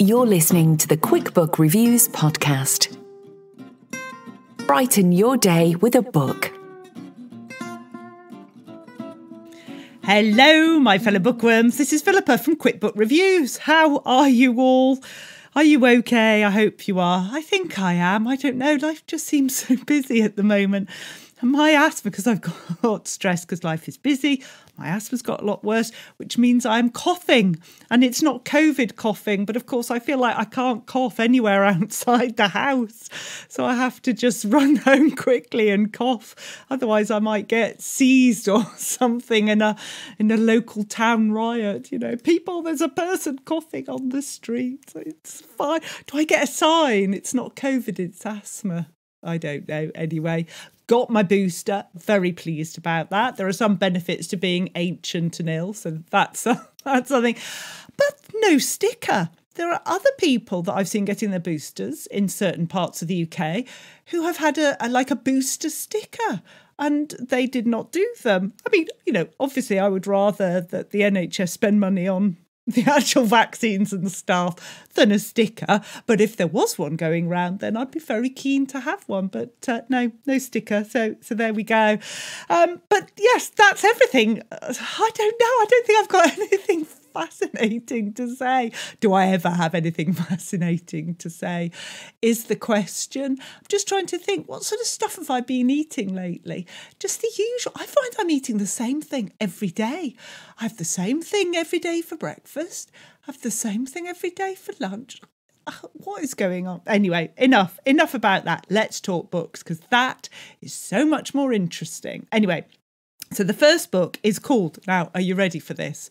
You're listening to the Quick Book Reviews podcast. Brighten your day with a book. Hello, my fellow bookworms. This is Philippa from Quick Book Reviews. How are you all? Are you okay? I hope you are. I think I am. I don't know. Life just seems so busy at the moment. And my asthma, because I've got stress because life is busy, my asthma's got a lot worse, which means I'm coughing. And it's not COVID coughing, but of course, I feel like I can't cough anywhere outside the house. So I have to just run home quickly and cough. Otherwise, I might get seized or something in a in a local town riot. You know, people, there's a person coughing on the street. It's fine. Do I get a sign? It's not COVID, it's asthma. I don't know. Anyway, got my booster. Very pleased about that. There are some benefits to being ancient and ill, so that's uh, that's something. But no sticker. There are other people that I've seen getting their boosters in certain parts of the UK who have had a, a like a booster sticker and they did not do them. I mean, you know, obviously I would rather that the NHS spend money on the actual vaccines and stuff than a sticker. But if there was one going round, then I'd be very keen to have one. But uh, no, no sticker. So so there we go. Um, but yes, that's everything. I don't know. I don't think I've got anything fascinating to say. Do I ever have anything fascinating to say? Is the question. I'm just trying to think what sort of stuff have I been eating lately? Just the usual. I find I'm eating the same thing every day. I have the same thing every day for breakfast. I have the same thing every day for lunch uh, what is going on? Anyway, enough, enough about that. Let's talk books because that is so much more interesting. Anyway, so, the first book is called, now, are you ready for this?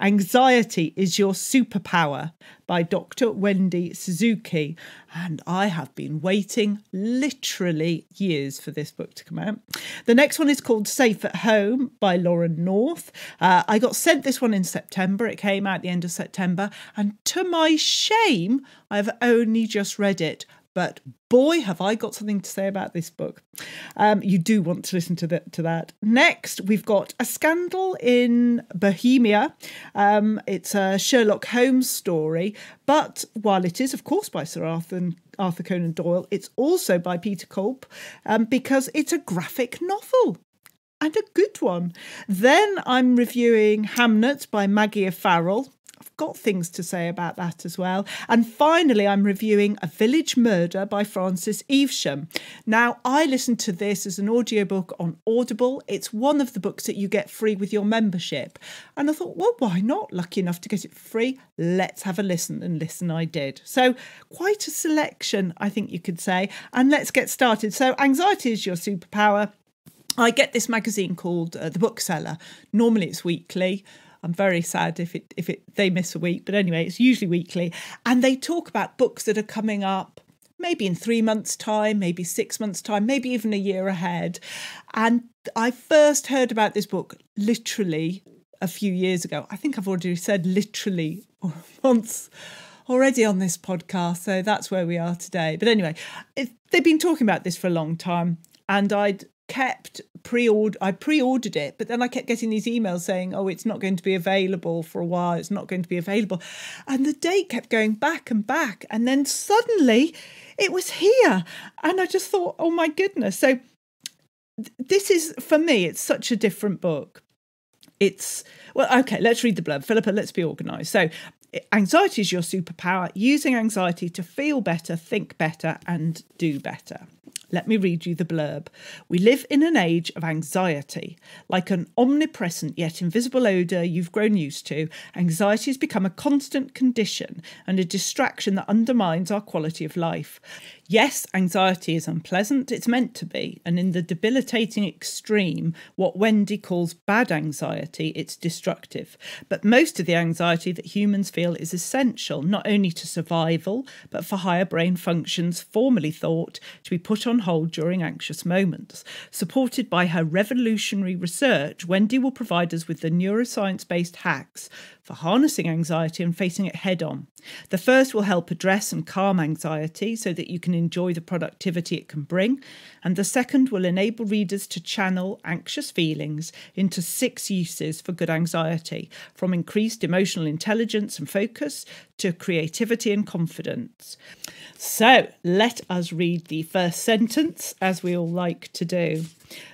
Anxiety is Your Superpower by Dr. Wendy Suzuki. And I have been waiting literally years for this book to come out. The next one is called Safe at Home by Lauren North. Uh, I got sent this one in September. It came out the end of September. And to my shame, I've only just read it but boy, have I got something to say about this book. Um, you do want to listen to, the, to that. Next, we've got A Scandal in Bohemia. Um, it's a Sherlock Holmes story, but while it is, of course, by Sir Arthur, Arthur Conan Doyle, it's also by Peter Kopl um, because it's a graphic novel and a good one. Then I'm reviewing Hamnet by Maggie O'Farrell got things to say about that as well. And finally, I'm reviewing A Village Murder by Frances Evesham. Now, I listened to this as an audiobook on Audible. It's one of the books that you get free with your membership. And I thought, well, why not? Lucky enough to get it free. Let's have a listen. And listen, I did. So, quite a selection, I think you could say. And let's get started. So, anxiety is your superpower. I get this magazine called uh, The Bookseller. Normally it's weekly. I'm very sad if it if it they miss a week, but anyway, it's usually weekly. And they talk about books that are coming up maybe in three months' time, maybe six months' time, maybe even a year ahead. And I first heard about this book literally a few years ago. I think I've already said literally once already on this podcast, so that's where we are today. But anyway, it, they've been talking about this for a long time, and I'd kept pre-order I pre-ordered it but then I kept getting these emails saying oh it's not going to be available for a while. It's not going to be available. And the date kept going back and back and then suddenly it was here. And I just thought oh my goodness. So th- this is for me it's such a different book. It's well okay let's read the blurb. Philippa let's be organized. So anxiety is your superpower. Using anxiety to feel better think better and do better let me read you the blurb. We live in an age of anxiety. Like an omnipresent yet invisible odour you've grown used to, anxiety has become a constant condition and a distraction that undermines our quality of life. Yes, anxiety is unpleasant, it's meant to be, and in the debilitating extreme, what Wendy calls bad anxiety, it's destructive. But most of the anxiety that humans feel is essential not only to survival, but for higher brain functions formerly thought to be put on hold during anxious moments. Supported by her revolutionary research, Wendy will provide us with the neuroscience based hacks for harnessing anxiety and facing it head on. The first will help address and calm anxiety so that you can enjoy the productivity it can bring. And the second will enable readers to channel anxious feelings into six uses for good anxiety, from increased emotional intelligence and focus to creativity and confidence. So let us read the first sentence, as we all like to do.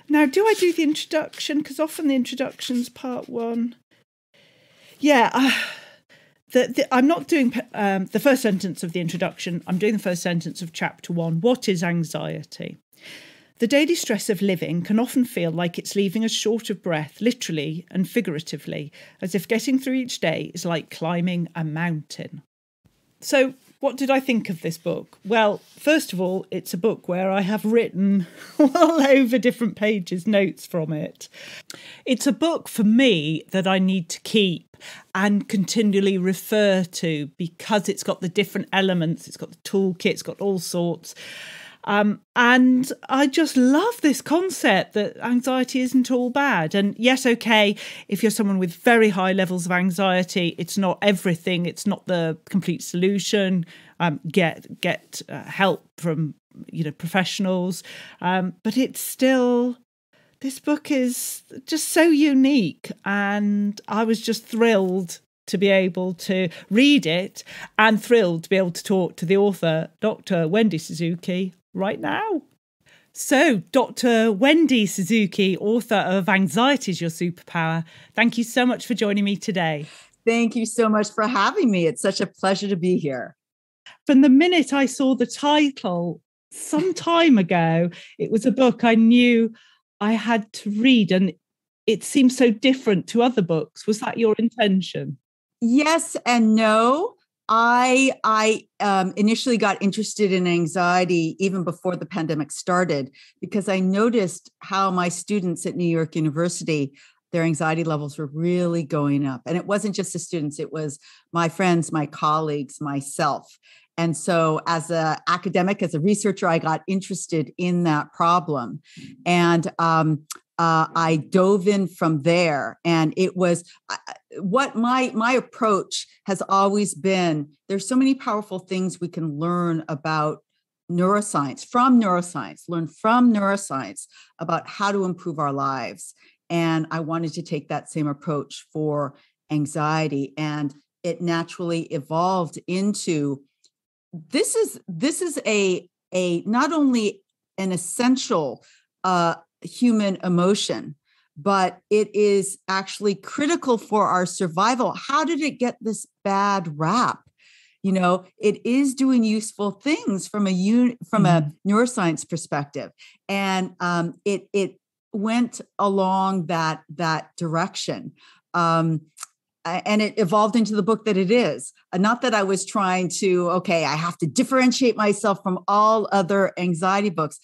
Now, do I do the introduction? Because often the introduction's part one. Yeah, uh, the, the, I'm not doing um, the first sentence of the introduction. I'm doing the first sentence of chapter one. What is anxiety? The daily stress of living can often feel like it's leaving us short of breath, literally and figuratively, as if getting through each day is like climbing a mountain. So, what did I think of this book? Well, first of all, it's a book where I have written all over different pages notes from it. It's a book for me that I need to keep and continually refer to because it's got the different elements, it's got the toolkit, it's got all sorts. Um, and I just love this concept that anxiety isn't all bad. And yes, okay, if you're someone with very high levels of anxiety, it's not everything. It's not the complete solution. Um, get get uh, help from you know professionals, um, but it's still this book is just so unique, and I was just thrilled to be able to read it and thrilled to be able to talk to the author, Dr. Wendy Suzuki, right now. So, Dr. Wendy Suzuki, author of Anxiety is Your Superpower, thank you so much for joining me today. Thank you so much for having me. It's such a pleasure to be here. From the minute I saw the title some time ago, it was a book I knew I had to read, and it seemed so different to other books. Was that your intention? Yes and no. I I um, initially got interested in anxiety even before the pandemic started because I noticed how my students at New York University their anxiety levels were really going up, and it wasn't just the students; it was my friends, my colleagues, myself. And so, as an academic, as a researcher, I got interested in that problem, and um, uh, I dove in from there, and it was what my my approach has always been. There's so many powerful things we can learn about neuroscience from neuroscience, learn from neuroscience about how to improve our lives. And I wanted to take that same approach for anxiety, and it naturally evolved into this is this is a a not only an essential uh, human emotion, but it is actually critical for our survival. How did it get this bad rap? You know, it is doing useful things from a un- from mm-hmm. a neuroscience perspective, and um, it it went along that that direction. Um, and it evolved into the book that it is. Uh, not that I was trying to, okay, I have to differentiate myself from all other anxiety books,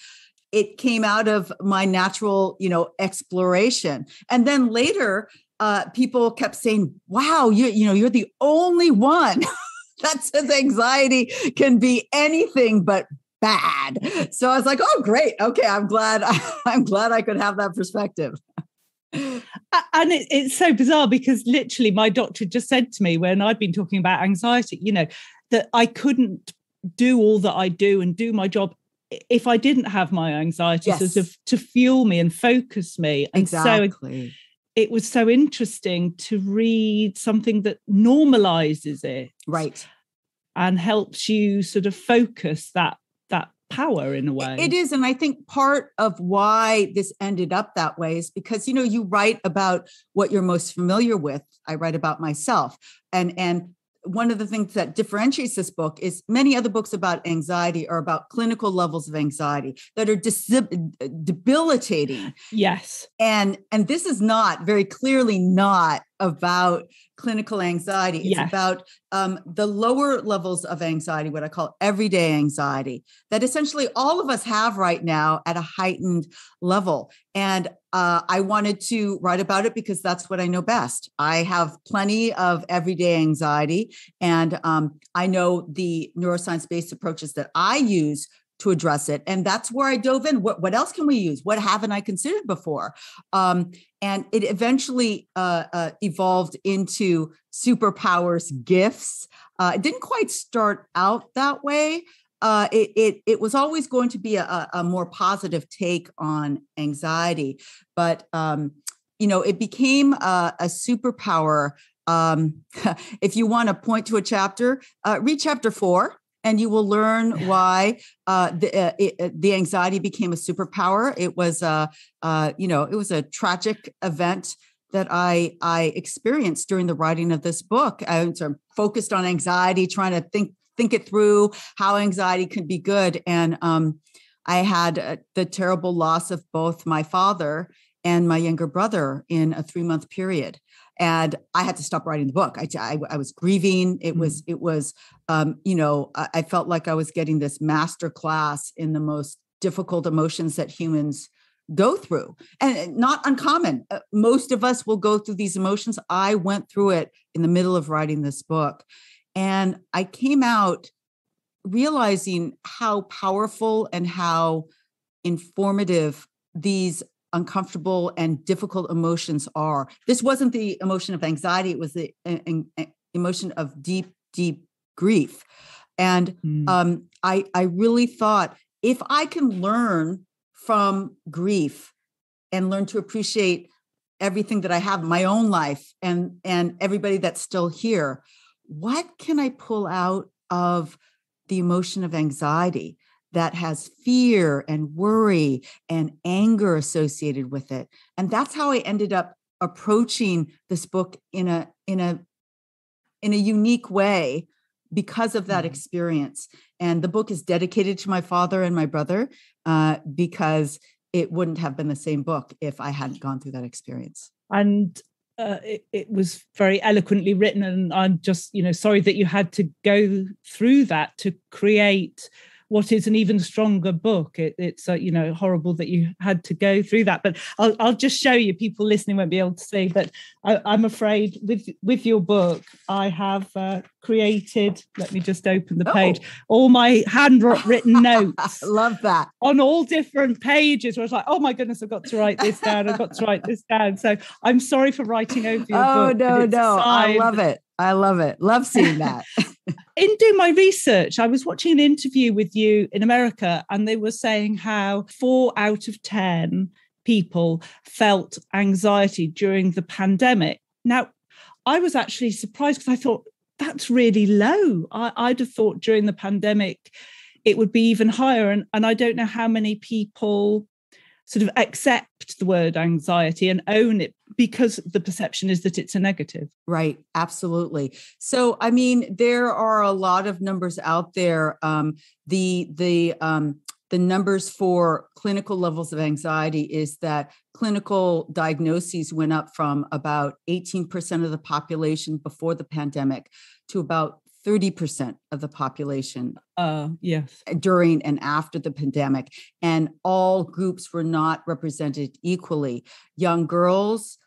it came out of my natural, you know, exploration. And then later, uh, people kept saying, "Wow, you you know, you're the only one that says anxiety can be anything but bad." So I was like, "Oh, great. Okay, I'm glad. I'm glad I could have that perspective." And it, it's so bizarre because literally my doctor just said to me when I'd been talking about anxiety, you know, that I couldn't do all that I do and do my job if I didn't have my anxiety yes. sort of to fuel me and focus me. And exactly. so it was so interesting to read something that normalizes it. Right. And helps you sort of focus that that power in a way. It is. And I think part of why this ended up that way is because, you know, you write about what you're most familiar with. I write about myself. And and one of the things that differentiates this book is many other books about anxiety are about clinical levels of anxiety that are dis- uh, debilitating yes and and this is not very clearly not about clinical anxiety. It's yes. about um, the lower levels of anxiety, what I call everyday anxiety, that essentially all of us have right now at a heightened level. And uh, I wanted to write about it because that's what I know best. I have plenty of everyday anxiety, and um, I know the neuroscience based approaches that I use to address it. And that's where I dove in. What, what else can we use? What haven't I considered before? Um, and it eventually uh, uh, evolved into superpowers gifts. Uh, it didn't quite start out that way. Uh, it, it, it was always going to be a, a more positive take on anxiety, but um, you know it became a, a superpower. Um, if you want to point to a chapter, uh, read chapter four and you will learn why uh, the, uh, it, uh, the anxiety became a superpower. It was a, uh, you know, it was a tragic event that I I experienced during the writing of this book. I was focused on anxiety, trying to think think it through how anxiety could be good, and um, I had uh, the terrible loss of both my father and my younger brother in a three month period and I had to stop writing the book. I, I, I was grieving. It mm. was, it was, um, you know, I, I, felt like I was getting this master class in the most difficult emotions that humans go through, and not uncommon. Uh, most of us will go through these emotions. I went through it in the middle of writing this book, and I came out realizing how powerful and how informative these uncomfortable and difficult emotions are. This wasn't the emotion of anxiety, it was the emotion of deep, deep grief. And mm. um, I, I really thought if I can learn from grief and learn to appreciate everything that I have in my own life and, and everybody that's still here, what can I pull out of the emotion of anxiety? That has fear and worry and anger associated with it. And that's how i ended up approaching this book in a in a in a unique way because of that mm-hmm. experience. And the book is dedicated to my father and my brother uh, because it wouldn't have been the same book if i hadn't gone through that experience. And uh, it, it, was very eloquently written and i'm just you know sorry that you had to go through that to create what is an even stronger book. It, it's uh, you know horrible that you had to go through that, but I'll, I'll just show you. People listening won't be able to see, but I, am afraid with with your book, I have uh, created. Let me just open the page. Oh. All my handwritten notes. Love that on all different pages. Where I was like, oh my goodness, I've got to write this down. I've got to write this down. So I'm sorry for writing over your oh, book. Oh no, no, I love it. I love it. Love seeing that. in doing my research, I was watching an interview with you in America, and they were saying how four out of 10 people felt anxiety during the pandemic. Now, I was actually surprised because I thought that's really low. I, would have thought during the pandemic it would be even higher. And, and I don't know how many people sort of accept the word anxiety and own it because the perception is that it's a negative. Right, absolutely. So, I mean, there are a lot of numbers out there. Um, the the um, the numbers for clinical levels of anxiety is that clinical diagnoses went up from about 18% of the population before the pandemic to about 30% of the population uh, yes. uh, during and after the pandemic and all groups were not represented equally. Young girls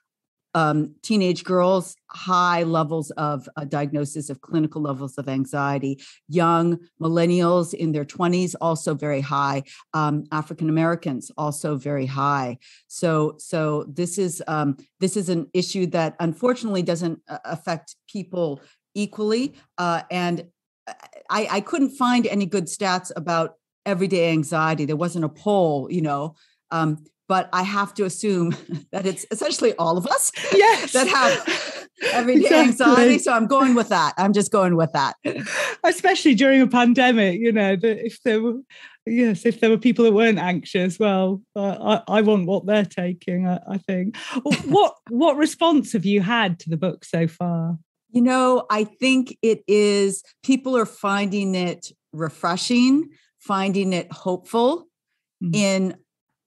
um, teenage girls high levels of uh, diagnosis of clinical levels of anxiety. Young millennials in their 20s also very high. Um, african americans also very high. So so this is um, this is an issue that unfortunately doesn't uh, affect people equally. Uh, and uh, I, I couldn't find any good stats about everyday anxiety. There wasn't a poll, you know. Um, but I have to assume that it's essentially all of us yes. that have everyday exactly. anxiety. So I'm going with that. I'm just going with that. Especially during a pandemic, you know, if there were, yes, if there were people that weren't anxious, well, uh, I, I, want what they're taking. I, I think. what what response have you had to the book so far? You know, I think it is, people are finding it refreshing, finding it hopeful mm-hmm. in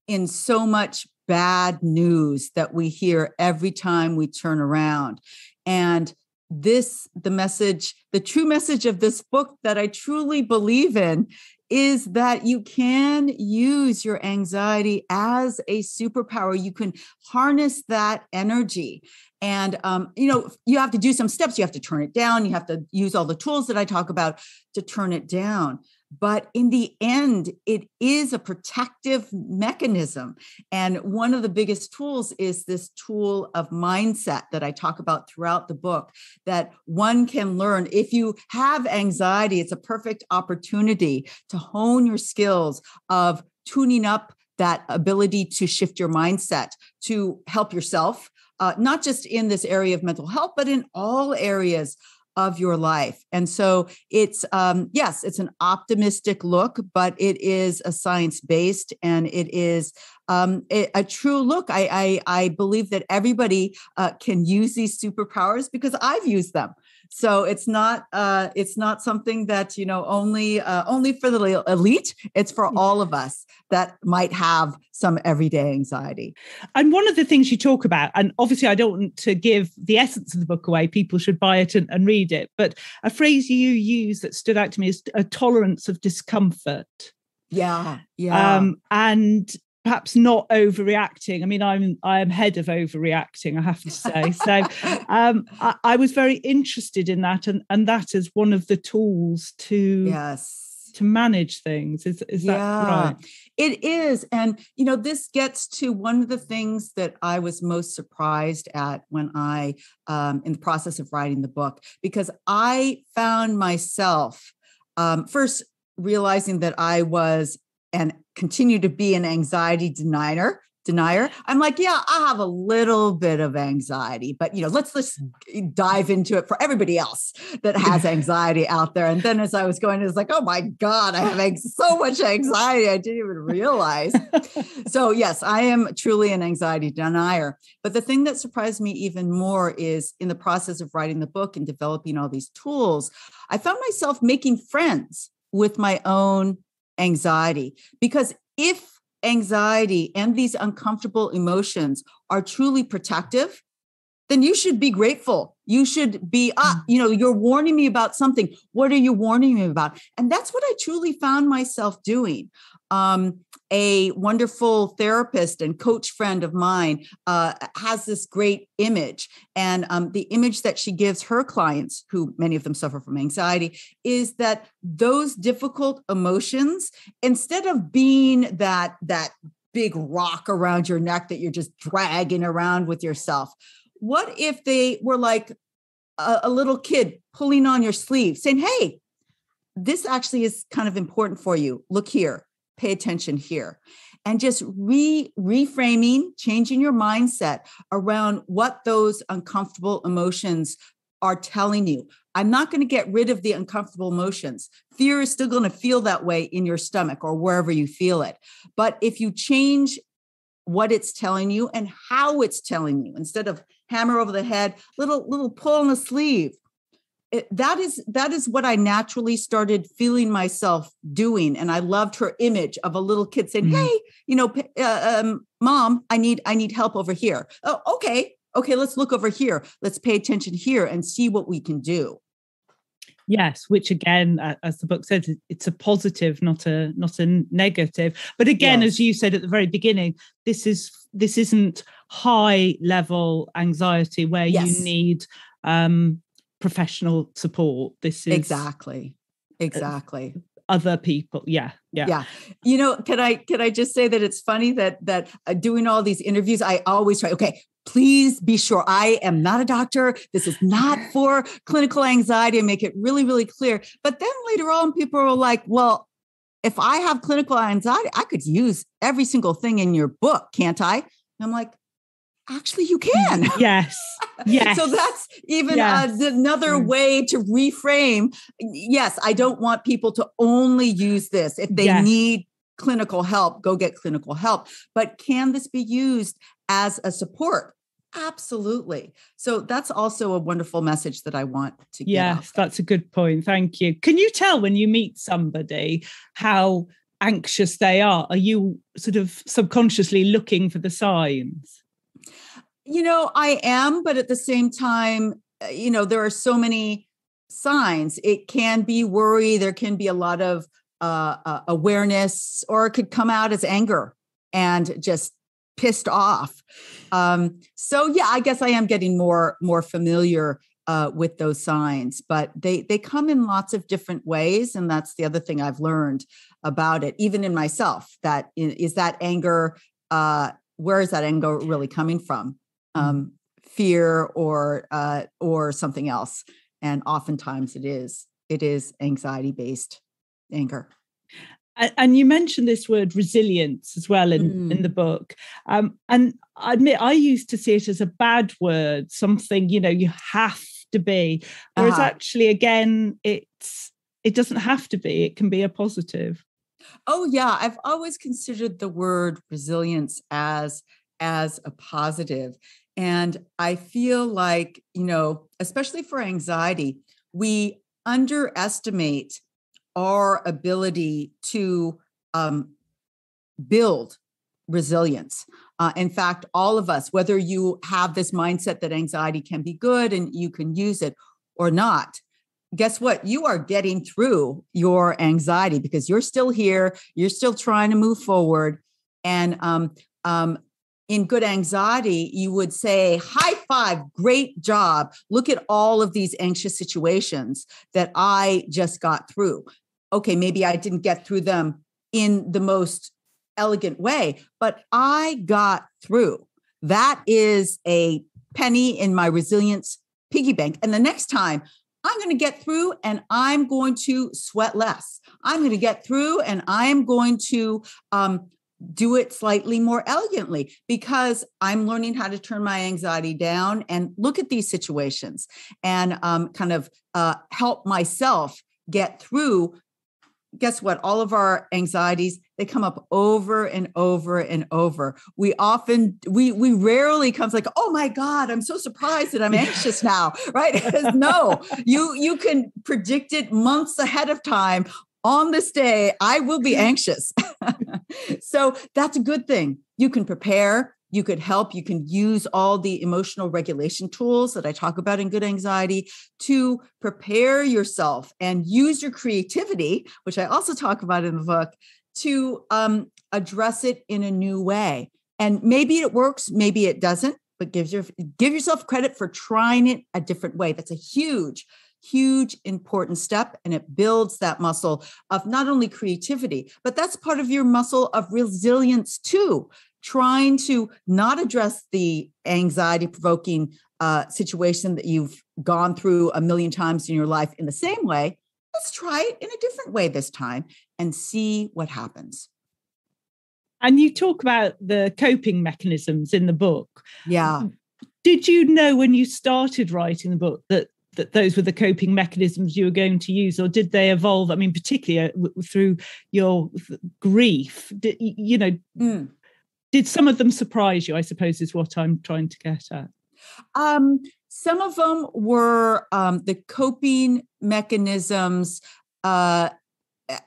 in so much bad news that we hear every time we turn around. And this, the message, the true message of this book that I truly believe in is that you can use your anxiety as a superpower. You can harness that energy. And, um, you know, you have to do some steps. You have to turn it down. You have to use all the tools that I talk about to turn it down. But in the end, it is a protective mechanism. And one of the biggest tools is this tool of mindset that I talk about throughout the book that one can learn. If you have anxiety, it's a perfect opportunity to hone your skills of tuning up that ability to shift your mindset to help yourself uh, not just in this area of mental health, but in all areas of your life. And so it's, um, yes, it's an optimistic look, but it is a science based and it is um, a, a, true look. I, I, I, believe that everybody uh, can use these superpowers because I've used them. So it's not uh, it's not something that you know only uh, only for the elite. It's for mm. all of us that might have some everyday anxiety. And one of the things you talk about, and obviously I don't want to give the essence of the book away. People should buy it and, and read it. But a phrase you use that stood out to me is a tolerance of discomfort. Yeah, yeah. Um, and perhaps not overreacting. I mean, I'm I am head of overreacting, I have to say. So um, I, I, was very interested in that, and and that is one of the tools to yes to manage things. Is is yeah, that right? It is, and you know, this gets to one of the things that I was most surprised at when I, um, in the process of writing the book, because I found myself um, first realizing that I was and continue to be an anxiety denier denier i'm like yeah i have a little bit of anxiety but you know let's let's dive into it for everybody else that has anxiety out there. And then as i was going it's like oh my god i have so much anxiety i didn't even realize. So yes i am truly an anxiety denier. But the thing that surprised me even more is in the process of writing the book and developing all these tools i found myself making friends with my own anxiety. Because if anxiety and these uncomfortable emotions are truly protective, then you should be grateful. You should be, ah, mm. you know, you're warning me about something. What are you warning me about? And that's what I truly found myself doing. Um, a wonderful therapist and coach friend of mine uh, has this great image. And um, the image that she gives her clients, who many of them suffer from anxiety, is that those difficult emotions, instead of being that, that big rock around your neck that you're just dragging around with yourself, what if they were like a, a little kid pulling on your sleeve saying, Hey, this actually is kind of important for you. Look here, pay attention here. And just re reframing, changing your mindset around what those uncomfortable emotions are telling you. I'm not going to get rid of the uncomfortable emotions. Fear is still going to feel that way in your stomach or wherever you feel it. But if you change what it's telling you and how it's telling you instead of hammer over the head little little pull on the sleeve. It, that is that is what i naturally started feeling myself doing and i loved her image of a little kid saying mm-hmm. hey you know uh, um, mom i need i need help over here. Oh okay okay let's look over here. Let's pay attention here and see what we can do yes which again as the book says it's a positive not a not a negative. But again yes. as you said at the very beginning this is this isn't high level anxiety where yes. you need um professional support. This is exactly. Exactly. Other people yeah yeah. Yeah. You know can i can i just say that it's funny that that uh, doing all these interviews i always try okay please be sure I am not a doctor. This is not for clinical anxiety and make it really, really clear. But then later on, people are like, well, if I have clinical anxiety, I could use every single thing in your book, can't I? And I'm like, actually, you can. Yes. Yes. so that's even yes. uh, another mm. way to reframe. Yes, I don't want people to only use this. If they yes. need clinical help, go get clinical help. But can this be used as a support. Absolutely. So that's also a wonderful message that I want to Yes, that's a good point. Thank you. Can you tell when you meet somebody how anxious they are? Are you sort of subconsciously looking for the signs? You know, I am, but at the same time, uh, you know, there are so many signs. It can be worry, there can be a lot of uh, uh, awareness, or it could come out as anger and just pissed off. Um, so yeah, I guess I am getting more more familiar uh, with those signs, but they they come in lots of different ways, and that's the other thing I've learned about it, even in myself. That is that anger. Uh, where is that anger really coming from? Mm. Um, fear or uh, or something else, and oftentimes it is it is anxiety based anger. And you mentioned this word resilience as well in, mm. in the book. Um, and I admit I used to see it as a bad word, something, you know, you have to be. Whereas uh-huh. actually, again, it's it doesn't have to be. It can be a positive. Oh yeah, I've always considered the word resilience as as a positive. And I feel like, you know, especially for anxiety, we underestimate our ability to um, build resilience. Uh, in fact, all of us, whether you have this mindset that anxiety can be good and you can use it or not, guess what? You are getting through your anxiety because you're still here, you're still trying to move forward. And um, um, in good anxiety, you would say, high five, great job. Look at all of these anxious situations that I just got through. Okay, maybe I didn't get through them in the most elegant way, but I got through. That is a penny in my resilience piggy bank. And the next time I'm going to get through and I'm going to sweat less. I'm going to get through and I'm going to um, do it slightly more elegantly because I'm learning how to turn my anxiety down and look at these situations and um, kind of uh, help myself get through guess what? All of our anxieties they come up over and over and over. We often we we rarely comes like oh my god i'm so surprised that i'm anxious now right? No you you can predict it months ahead of time. On this day i will be anxious. So that's a good thing. You can prepare you could help you can use all the emotional regulation tools that i talk about in good anxiety to prepare yourself and use your creativity which i also talk about in the book to um, address it in a new way. And maybe it works maybe it doesn't but gives your give yourself credit for trying it a different way. That's a huge huge important step and it builds that muscle of not only creativity but that's part of your muscle of resilience too trying to not address the anxiety provoking uh, situation that you've gone through a million times in your life in the same way, let's try it in a different way this time and see what happens. And you talk about the coping mechanisms in the book. Yeah. Did you know when you started writing the book that that those were the coping mechanisms you were going to use or did they evolve i mean particularly uh, through your grief you know mm did some of them surprise you i suppose is what i'm trying to get at? Um, some of them were um, the coping mechanisms uh, eh,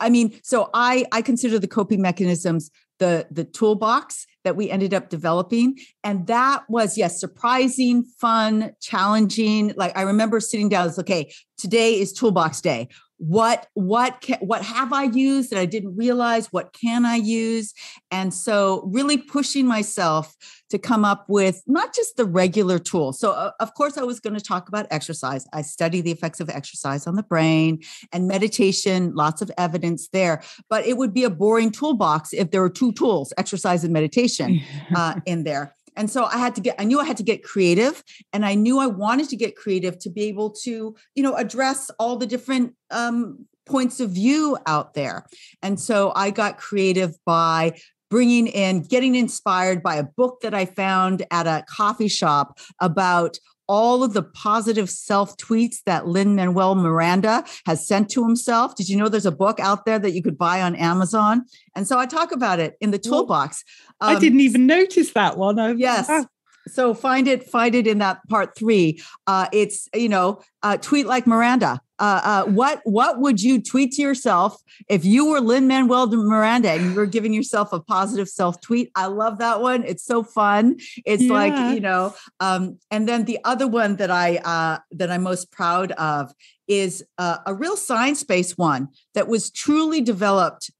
i mean so i i consider the coping mechanisms the the toolbox that we ended up developing and that was yes surprising fun challenging. Like i remember sitting down it's okay today is toolbox day what what can, what have i used that i didn't realize? What can i use? And so really pushing myself to come up with not just the regular tools so uh, of course i was going to talk about exercise. I study the effects of exercise on the brain and meditation lots of evidence there. But it would be a boring toolbox if there were two tools exercise and meditation uh, in there and so i had to get i knew i had to get creative and i knew i wanted to get creative to be able to you know address all the different um, points of view out there. And so i got creative by bringing in getting inspired by a book that i found at a coffee shop about all of the positive self tweets that Lin Manuel Miranda has sent to himself. Did you know there's a book out there that you could buy on Amazon? And so I talk about it in the toolbox. Um, I didn't even notice that one. I, yes. Ah. So find it, find it in that part three. Uh, it's you know, uh, tweet like Miranda. Uh, uh, what what would you tweet to yourself if you were Lin Manuel Miranda and you were giving yourself a positive self tweet? I love that one. It's so fun. It's yeah. like you know. Um, and then the other one that I uh, that I'm most proud of is uh, a real science based one that was truly developed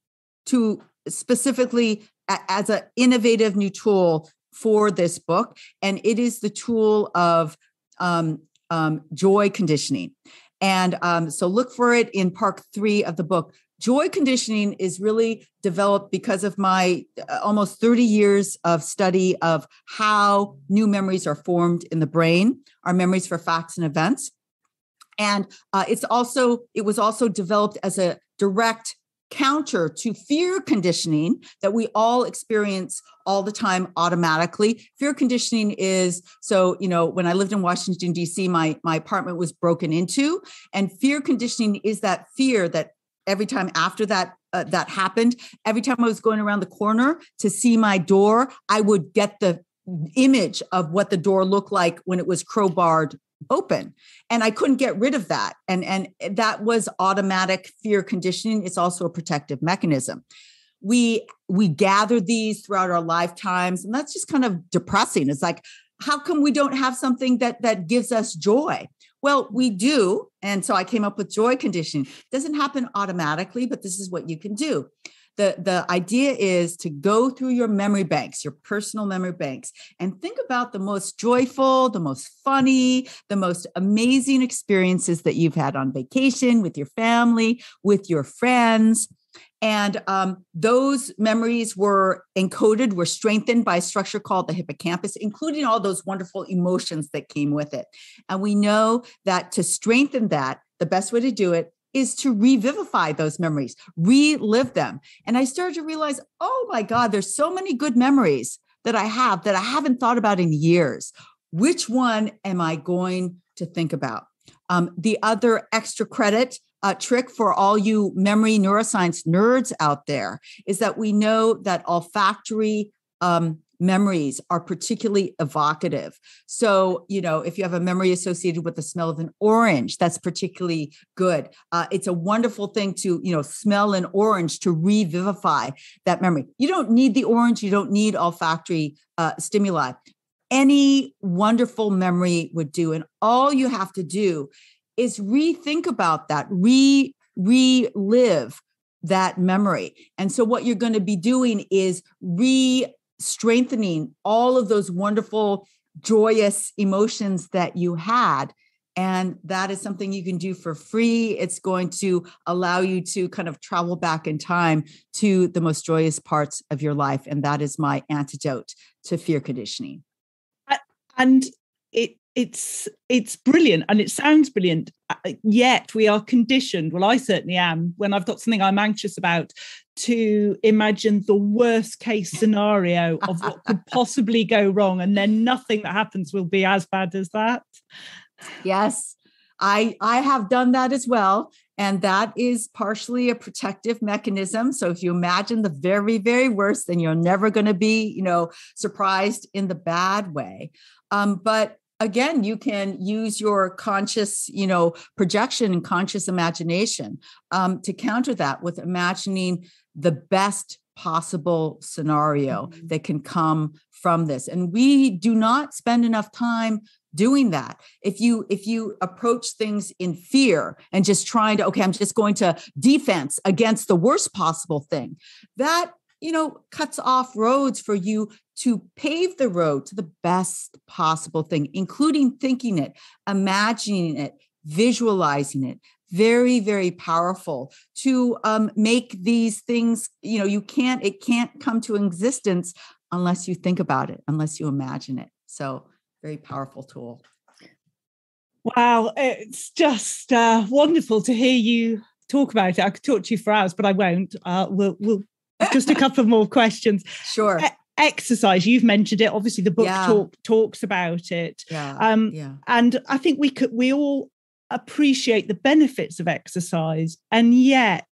to specifically as an innovative new tool for this book, and it is the tool of um, um, joy conditioning. And um, so look for it in part three of the book. Joy conditioning is really developed because of my uh, almost 30 years of study of how new memories are formed in the brain, our memories for facts and events. And uh, it's also, it was also developed as a direct counter to fear conditioning that we all experience all the time automatically. Fear conditioning is so you know when i lived in washington d.c my my apartment was broken into and fear conditioning is that fear that every time after that uh, that happened every time i was going around the corner to see my door i would get the image of what the door looked like when it was crowbarred open. And i couldn't get rid of that. And and that was automatic fear conditioning. It's also a protective mechanism. We we gather these throughout our lifetimes and that's just kind of depressing. It's like how come we don't have something that that gives us joy? Well we do and so i came up with joy conditioning. It doesn't happen automatically but this is what you can do the the idea is to go through your memory banks your personal memory banks and think about the most joyful the most funny the most amazing experiences that you've had on vacation with your family with your friends and um, those memories were encoded, were strengthened by a structure called the hippocampus, including all those wonderful emotions that came with it. And we know that to strengthen that, the best way to do it is to revivify those memories, relive them. And I started to realize, oh my God, there's so many good memories that I have that I haven't thought about in years. Which one am I going to think about? Um, the other extra credit uh, trick for all you memory neuroscience nerds out there is that we know that olfactory um, memories are particularly evocative. So, you know, if you have a memory associated with the smell of an orange, that's particularly good. Uh, it's a wonderful thing to, you know, smell an orange to revivify that memory. You don't need the orange, you don't need olfactory uh, stimuli. Any wonderful memory would do. And all you have to do is rethink about that, re relive that memory. And so what you're going to be doing is re strengthening all of those wonderful, joyous emotions that you had. And that is something you can do for free. It's going to allow you to kind of travel back in time to the most joyous parts of your life. And that is my antidote to fear conditioning. And it it's it's brilliant and it sounds brilliant uh, yet we are conditioned well i certainly am when i've got something i'm anxious about to imagine the worst case scenario of what could possibly go wrong and then nothing that happens will be as bad as that. Yes. I i have done that as well and that is partially a protective mechanism. So if you imagine the very very worst then you're never going to be you know surprised in the bad way. Um, but again you can use your conscious you know projection and conscious imagination um, to counter that with imagining the best possible scenario mm-hmm. that can come from this and we do not spend enough time doing that if you if you approach things in fear and just trying to okay i'm just going to defense against the worst possible thing that you know cuts off roads for you to pave the road to the best possible thing including thinking it imagining it visualizing it. Very very powerful to um, make these things you know you can't it can't come to existence unless you think about it unless you imagine it. So very powerful tool. Wow it's just uh, wonderful to hear you talk about it. I could talk to you for hours but i won't. Uh, we'll, we'll just a couple more questions. Sure. E- exercise you've mentioned it obviously the book yeah. talk talks about it. Yeah um yeah. and i think we could we all appreciate the benefits of exercise and yet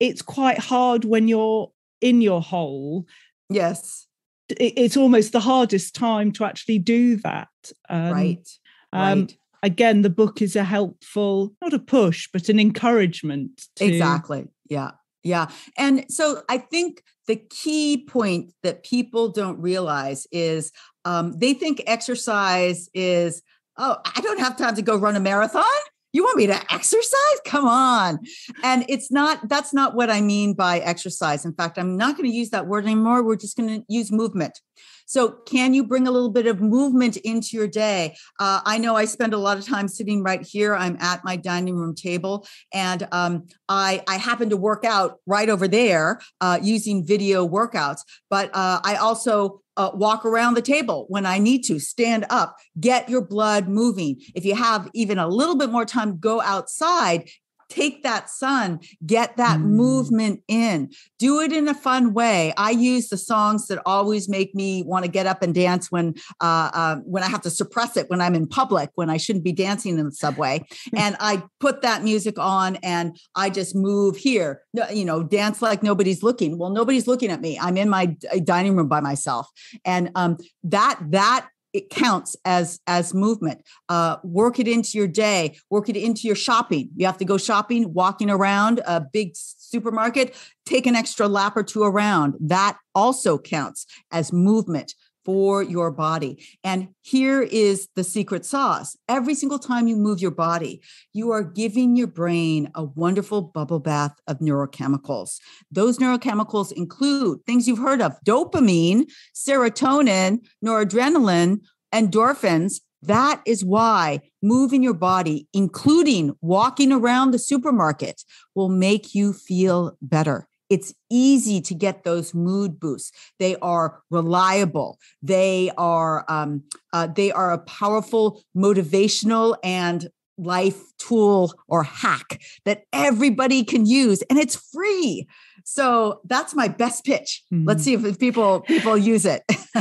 it's quite hard when you're in your hole. Yes. It's almost the hardest time to actually do that. Um, right um, right. again the book is a helpful not a push but an encouragement to... exactly yeah yeah and so i think the key point that people don't realize is um, they think exercise is oh, I don't have time to go run a marathon. You want me to exercise? Come on. And it's not, that's not what I mean by exercise. In fact, I'm not going to use that word anymore. We're just going to use movement. So, can you bring a little bit of movement into your day? Uh, I know I spend a lot of time sitting right here. I'm at my dining room table, and um, I, I happen to work out right over there uh, using video workouts. But uh, I also uh, walk around the table when I need to, stand up, get your blood moving. If you have even a little bit more time, go outside take that sun, get that mm. movement in, do it in a fun way. I use the songs that always make me want to get up and dance when uh, uh, when I have to suppress it when I'm in public, when I shouldn't be dancing in the subway, and I put that music on and I just move here, you know, dance like nobody's looking. Well, nobody's looking at me. I'm in my dining room by myself, and um, that that it counts as as movement. Uh, work it into your day work it into your shopping. You have to go shopping walking around a big supermarket take an extra lap or two around. That also counts as movement for your body. And here is the secret sauce. Every single time you move your body, you are giving your brain a wonderful bubble bath of neurochemicals. Those neurochemicals include things you've heard of dopamine, serotonin, noradrenaline, endorphins. That is why moving your body, including walking around the supermarket, will make you feel better. It's easy to get those mood boosts. They are reliable. They are um, uh, they are a powerful motivational and life tool or hack that everybody can use, and it's free. So that's my best pitch. Mm-hmm. Let's see if people people use it.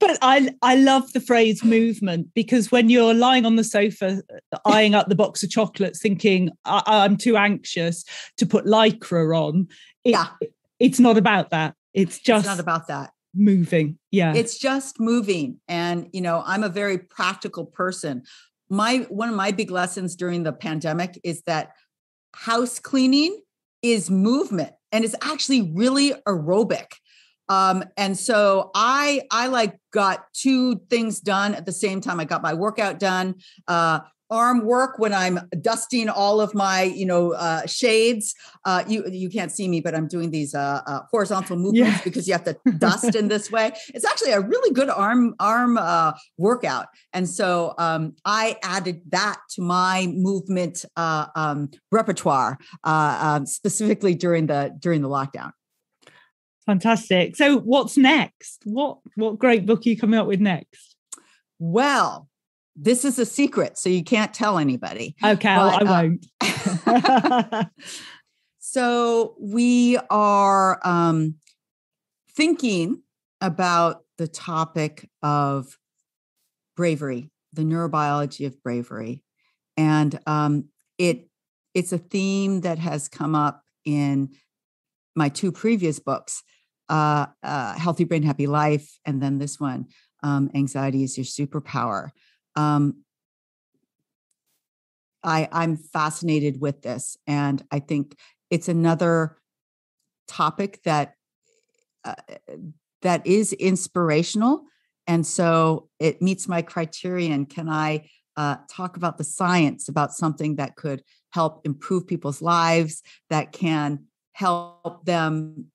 but I I love the phrase movement because when you're lying on the sofa eyeing up the box of chocolates, thinking I- am too anxious to put lycra on, it, yeah. it's not about that. It's just it's not about that. Moving. Yeah. It's just moving. And you know, I'm a very practical person. My one of my big lessons during the pandemic is that house cleaning is movement and it's actually really aerobic. Um, and so I I like got two things done at the same time. I got my workout done. Uh, arm work when I'm dusting all of my, you know, uh, shades. Uh, you you can't see me, but I'm doing these uh, uh horizontal movements yeah. because you have to dust in this way. It's actually a really good arm arm uh, workout, and so um, I added that to my movement uh, um, repertoire um, specifically during the during the lockdown. Fantastic. So, what's next? What what great book are you coming up with next? Well, this is a secret, so you can't tell anybody. Okay, but, I won't. Uh, so we are um, thinking about the topic of bravery, the neurobiology of bravery, and um, it it's a theme that has come up in my two previous books, uh, uh, "Healthy Brain, Happy Life," and then this one, um, "Anxiety is Your Superpower." Um, I, I'm fascinated with this, and I think it's another topic that uh, that is inspirational, and so it meets my criterion. Can I uh, talk about the science about something that could help improve people's lives, that can help them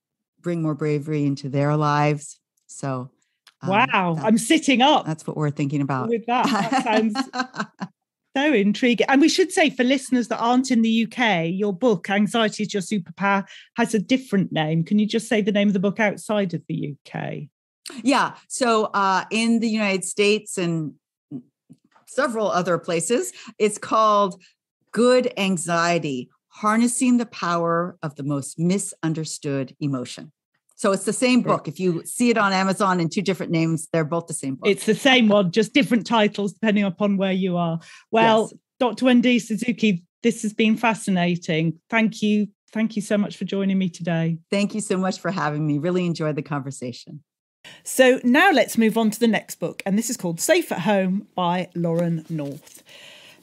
bring more bravery into their lives? So um, wow, I'm sitting up. That's what we're thinking about. With that, that sounds so intriguing. And we should say for listeners that aren't in the UK, your book, Anxiety is Your Superpower, has a different name. Can you just say the name of the book outside of the UK? Yeah. So uh, in the United States and several other places, it's called Good Anxiety Harnessing the Power of the Most Misunderstood Emotion. So it's the same book. If you see it on Amazon in two different names, they're both the same book. It's the same one, just different titles depending upon where you are. Well, yes. Dr. Wendy Suzuki, this has been fascinating. Thank you. Thank you so much for joining me today. Thank you so much for having me. Really enjoyed the conversation. So now let's move on to the next book, and this is called Safe at Home by Lauren North.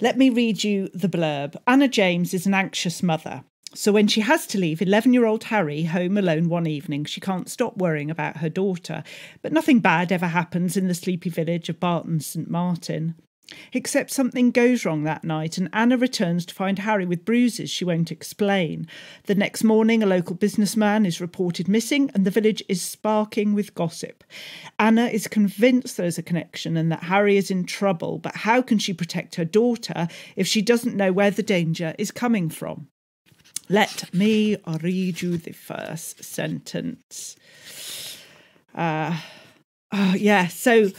Let me read you the blurb. Anna James is an anxious mother. So when she has to leave 11 year old Harry home alone one evening, she can't stop worrying about her daughter. But nothing bad ever happens in the sleepy village of Barton St. Martin. Except something goes wrong that night, and Anna returns to find Harry with bruises she won't explain. The next morning, a local businessman is reported missing, and the village is sparking with gossip. Anna is convinced there is a connection and that Harry is in trouble, but how can she protect her daughter if she doesn't know where the danger is coming from? Let me read you the first sentence. Uh, oh, yeah, so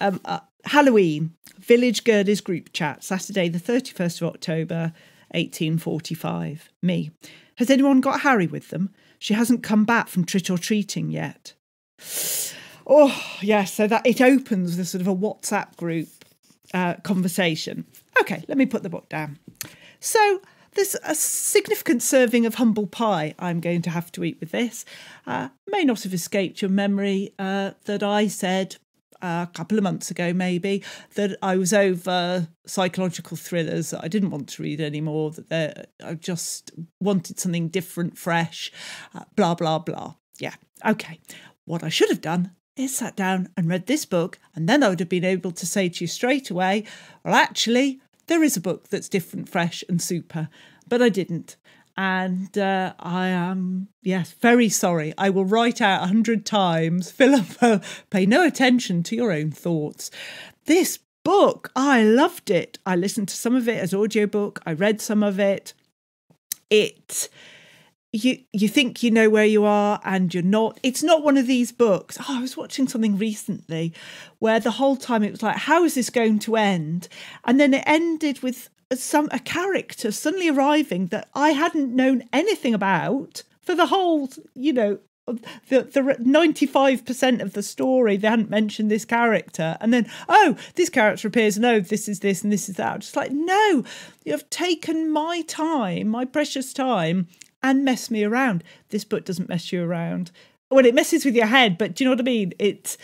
um, uh, Halloween, Village Girders group chat, Saturday, the 31st of October, 1845. Me. Has anyone got Harry with them? She hasn't come back from trick or treating yet. Oh, yes, yeah, so that it opens with a sort of a WhatsApp group uh, conversation. Okay, let me put the book down. So, there's a significant serving of humble pie I'm going to have to eat with this. Uh, may not have escaped your memory uh, that I said a couple of months ago, maybe, that I was over psychological thrillers that I didn't want to read anymore, that I just wanted something different, fresh, uh, blah, blah, blah. Yeah, okay. What I should have done is sat down and read this book, and then I would have been able to say to you straight away, well, actually, there is a book that's different, fresh, and super, but I didn't and uh, I am yes very sorry. I will write out a hundred times. Philippa, pay no attention to your own thoughts. This book, I loved it. I listened to some of it as audiobook. I read some of it. It you you think you know where you are and you're not it's not one of these books oh, i was watching something recently where the whole time it was like how is this going to end and then it ended with some a character suddenly arriving that I hadn't known anything about for the whole, you know, the the ninety five percent of the story they hadn't mentioned this character, and then oh, this character appears. No, oh, this is this and this is that. Just like no, you have taken my time, my precious time, and mess me around. This book doesn't mess you around. Well, it messes with your head, but do you know what I mean? It's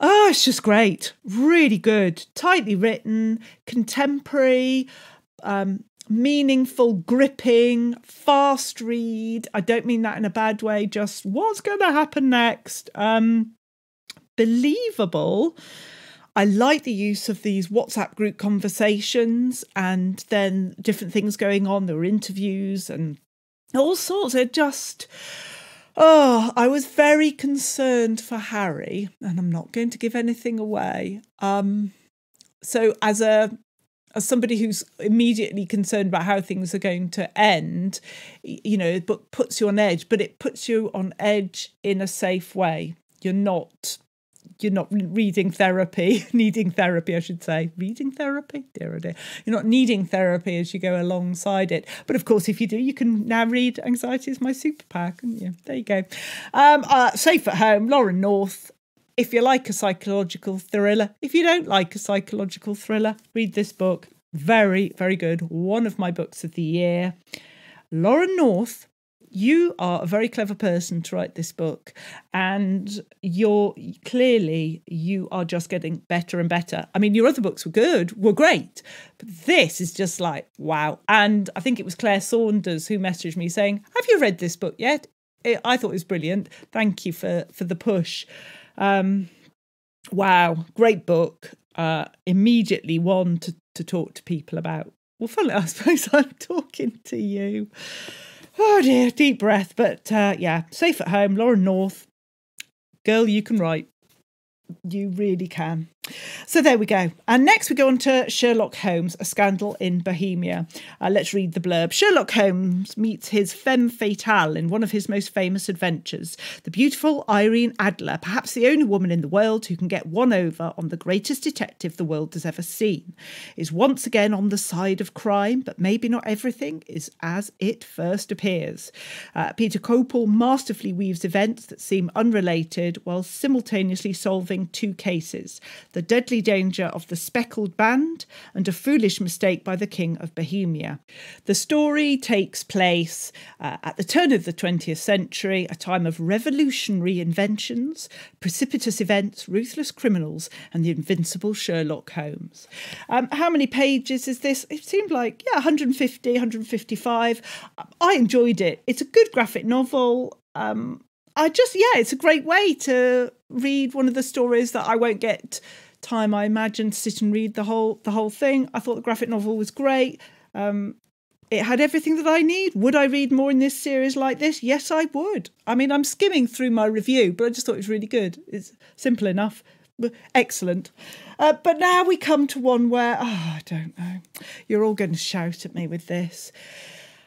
oh, it's just great, really good, tightly written, contemporary um, meaningful, gripping, fast read. I don't mean that in a bad way, just what's going to happen next? Um, believable. I like the use of these WhatsApp group conversations and then different things going on. There were interviews and all sorts. It just, oh, I was very concerned for Harry, and I'm not going to give anything away. Um, so as a as somebody who's immediately concerned about how things are going to end, you know, the book puts you on edge, but it puts you on edge in a safe way. You're not you're not reading therapy, needing therapy, I should say. Reading therapy? Dear oh dear. You're not needing therapy as you go alongside it. But of course, if you do, you can now read Anxiety is My Superpower, can you? There you go. Um, uh, Safe at Home, Lauren North, if you like a psychological thriller, if you don't like a psychological thriller, read this book. Very, very good. One of my books of the year. Lauren North, you are a very clever person to write this book and you're clearly you are just getting better and better i mean your other books were good were great but this is just like wow and i think it was claire saunders who messaged me saying have you read this book yet i thought it was brilliant thank you for for the push um, wow, great book. Uh, immediately one to, to talk to people about. Well, funny, I suppose I'm talking to you. Oh dear, deep breath. But uh, yeah, safe at home. Lauren North, girl, you can write. You really can. So there we go. And next we go on to Sherlock Holmes, A Scandal in Bohemia. Uh, let's read the blurb. Sherlock Holmes meets his femme fatale in one of his most famous adventures. The beautiful Irene Adler, perhaps the only woman in the world who can get one over on the greatest detective the world has ever seen, is once again on the side of crime, but maybe not everything is as it first appears. Uh, Peter Kopl masterfully weaves events that seem unrelated while simultaneously solving two cases. The deadly danger of the speckled band, and a foolish mistake by the King of Bohemia. The story takes place uh, at the turn of the 20th century, a time of revolutionary inventions, precipitous events, ruthless criminals, and the invincible Sherlock Holmes. Um, how many pages is this? It seemed like, yeah, 150, 155. I enjoyed it. It's a good graphic novel. Um, I just, yeah, it's a great way to read one of the stories that I won't get time I imagine, to sit and read the whole the whole thing. I thought the graphic novel was great. Um, it had everything that I need. Would I read more in this series like this? Yes, I would. I mean, I'm skimming through my review, but I just thought it was really good. It's simple enough. Excellent. Uh, but now we come to one where, oh, I don't know. You're all going to shout at me with this.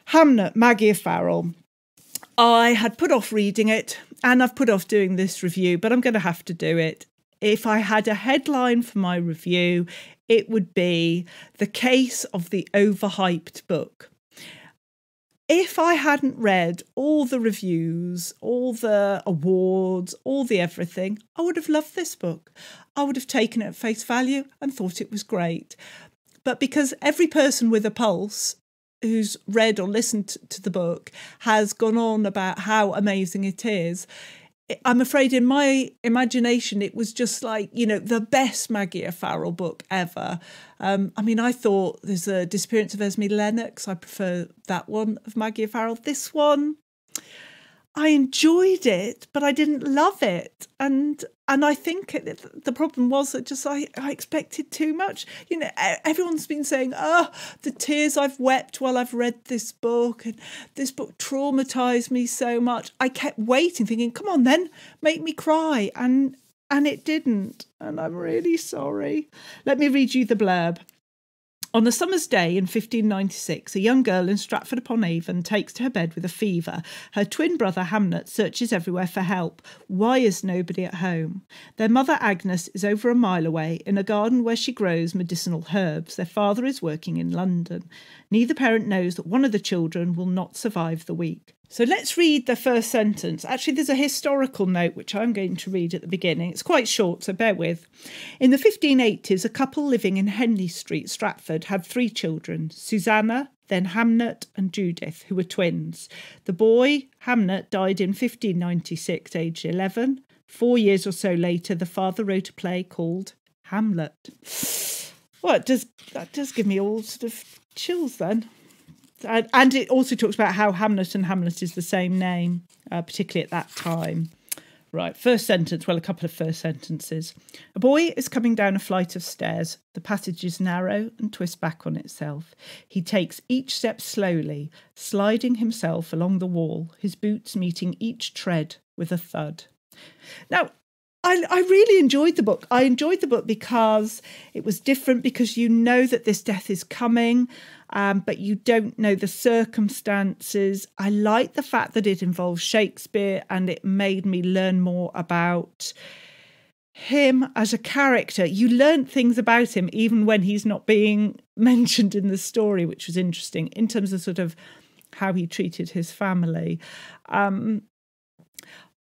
Hamnet, Maggie Farrell. I had put off reading it and I've put off doing this review, but I'm going to have to do it. If I had a headline for my review, it would be The Case of the Overhyped Book if I hadn't read all the reviews, all the awards, all the everything, I would have loved this book. I would have taken it at face value and thought it was great. But because every person with a pulse who's read or listened to the book has gone on about how amazing it is, I'm afraid in my imagination it was just like you know the best Maggie O'Farrell book ever. Um, I mean, I thought there's a disappearance of Esme Lennox. I prefer that one of Maggie O'Farrell. This one, I enjoyed it, but I didn't love it, and and I think it, the problem was that just I, I expected too much. You know, everyone's been saying, "Oh, the tears I've wept while I've read this book, and this book traumatized me so much." I kept waiting, thinking, "Come on, then, make me cry," and and it didn't, and I'm really sorry. Let me read you the blurb. On a summer's day in 1596, a young girl in Stratford upon Avon takes to her bed with a fever. Her twin brother Hamnet searches everywhere for help. Why is nobody at home? Their mother Agnes is over a mile away in a garden where she grows medicinal herbs. Their father is working in London. Neither parent knows that one of the children will not survive the week. So let's read the first sentence. Actually, there's a historical note which I'm going to read at the beginning. It's quite short, so bear with. In the 1580s, a couple living in Henley Street, Stratford, had three children Susanna, then Hamnet, and Judith, who were twins. The boy, Hamnet, died in 1596, aged 11. Four years or so later, the father wrote a play called Hamlet. Well, it does, that does give me all sort of chills then and, it also talks about how Hamnet and Hamlet is the same name, uh, particularly at that time. Right, first sentence, well, a couple of first sentences. A boy is coming down a flight of stairs. The passage is narrow and twists back on itself. He takes each step slowly, sliding himself along the wall, his boots meeting each tread with a thud. Now, I, I really enjoyed the book. I enjoyed the book because it was different because you know that this death is coming, um, but you don't know the circumstances. I like the fact that it involves Shakespeare and it made me learn more about him as a character. You learn things about him even when he's not being mentioned in the story, which was interesting in terms of sort of how he treated his family. Um,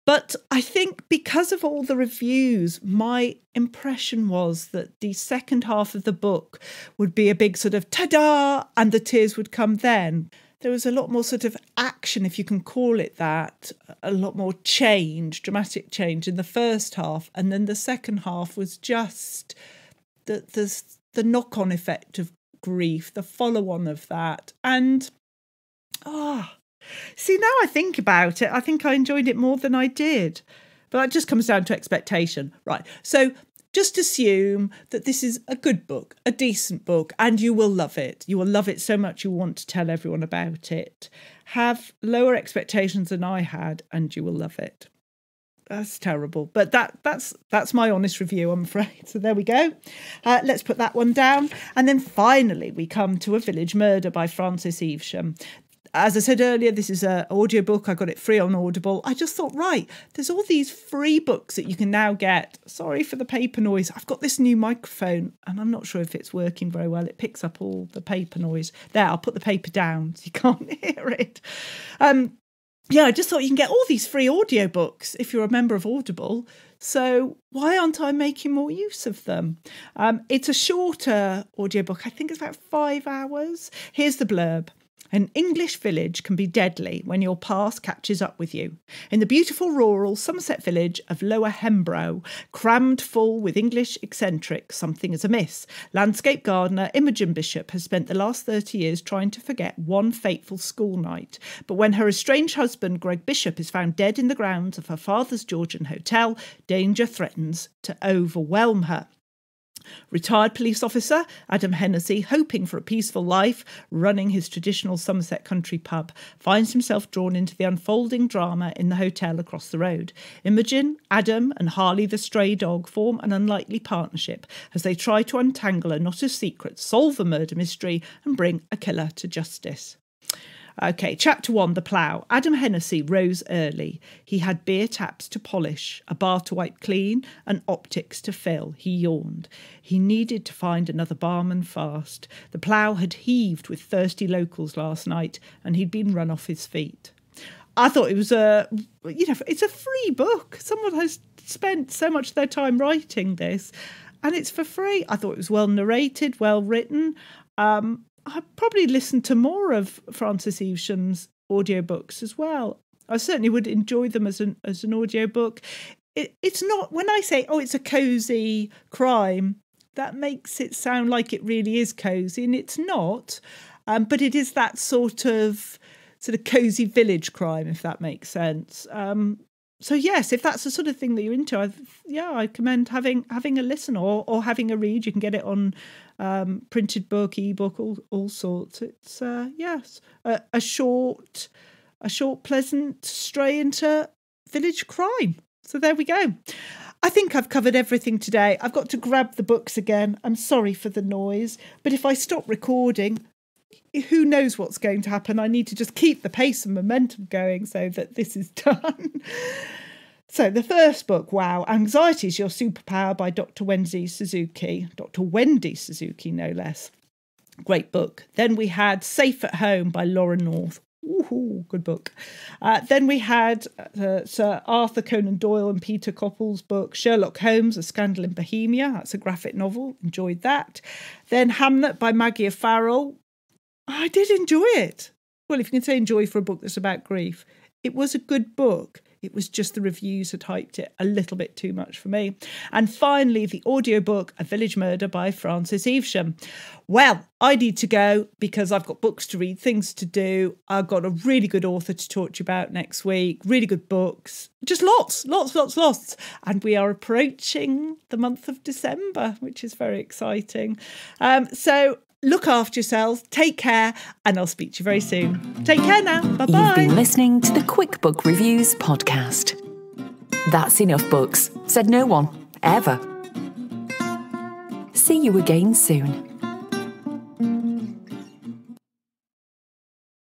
but I think because of all the reviews, my impression was that the second half of the book would be a big sort of ta da, and the tears would come then. There was a lot more sort of action, if you can call it that, a lot more change, dramatic change in the first half. And then the second half was just the, the, the knock on effect of grief, the follow on of that. And ah, oh, See, now I think about it, I think I enjoyed it more than I did. But that just comes down to expectation. Right. So just assume that this is a good book, a decent book, and you will love it. You will love it so much you want to tell everyone about it. Have lower expectations than I had, and you will love it. That's terrible, but that that's that's my honest review. I'm afraid. So there we go. Uh, let's put that one down, and then finally we come to a village murder by Frances Evesham as I said earlier, this is an audiobook. I got it free on Audible. I just thought, right, there's all these free books that you can now get. Sorry for the paper noise. I've got this new microphone and I'm not sure if it's working very well. It picks up all the paper noise. There, I'll put the paper down so you can't hear it. Um, yeah, I just thought you can get all these free audiobooks if you're a member of Audible. So why aren't I making more use of them? Um, it's a shorter audiobook. I think it's about five hours. Here's the blurb. An English village can be deadly when your past catches up with you. In the beautiful rural Somerset village of Lower Hembrow, crammed full with English eccentrics, something is amiss. Landscape gardener Imogen Bishop has spent the last 30 years trying to forget one fateful school night. But when her estranged husband, Greg Bishop, is found dead in the grounds of her father's Georgian hotel, danger threatens to overwhelm her. Retired police officer Adam Hennessy, hoping for a peaceful life, running his traditional Somerset country pub, finds himself drawn into the unfolding drama in the hotel across the road. Imogen, Adam, and Harley the stray dog form an unlikely partnership as they try to untangle a knot of secrets, solve a murder mystery, and bring a killer to justice. Okay, chapter one The Plough. Adam Hennessy rose early. He had beer taps to polish, a bar to wipe clean, and optics to fill. He yawned. He needed to find another barman fast. The Plough had heaved with thirsty locals last night, and he'd been run off his feet. I thought it was a, you know, it's a free book. Someone has spent so much of their time writing this, and it's for free. I thought it was well narrated, well written. Um, I probably listen to more of Frances Evesham's audiobooks as well. I certainly would enjoy them as an as an audiobook. It, it's not when I say oh it's a cozy crime that makes it sound like it really is cozy and it's not. Um, but it is that sort of sort of cozy village crime if that makes sense. Um, so yes, if that's the sort of thing that you're into, I, yeah, I commend having having a listen or or having a read. You can get it on um, printed book, ebook, all all sorts. It's uh, yes, a, a short, a short, pleasant stray into village crime. So there we go. I think I've covered everything today. I've got to grab the books again. I'm sorry for the noise, but if I stop recording, who knows what's going to happen? I need to just keep the pace and momentum going so that this is done. So, the first book, Wow, Anxiety is Your Superpower by Dr. Wendy Suzuki, Dr. Wendy Suzuki, no less. Great book. Then we had Safe at Home by Laura North. Ooh, good book. Uh, then we had uh, Sir Arthur Conan Doyle and Peter Kopl's book Sherlock Holmes: A Scandal in Bohemia. That's a graphic novel. Enjoyed that. Then Hamnet by Maggie O'Farrell. I did enjoy it. Well, if you can say enjoy for a book that's about grief, it was a good book. It was just the reviews had hyped it a little bit too much for me. And finally, the audiobook, A Village Murder by Frances Evesham. Well, I need to go because I've got books to read, things to do. I've got a really good author to talk to you about next week, really good books, just lots, lots, lots, lots. And we are approaching the month of December, which is very exciting. Um, so look after yourselves, take care, and I'll speak to you very soon. Take care now. Bye bye. You've been listening to the Quick Book Reviews podcast. That's enough books, said no one, ever. See you again soon.